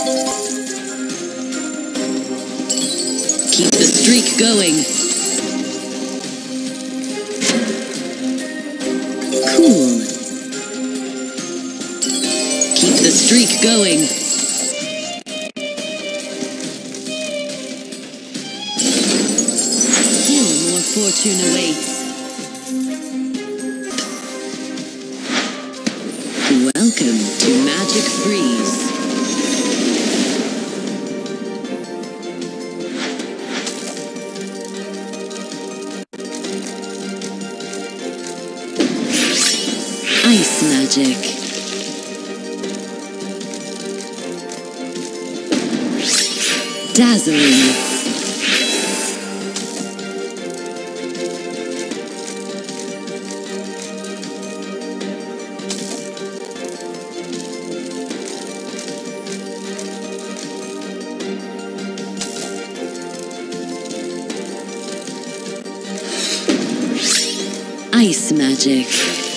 Keep the streak going. Cool. Keep the streak going. Still more fortune awaits. Welcome to Magic Freeze. Ice Magic. Dazzling. Ice Magic.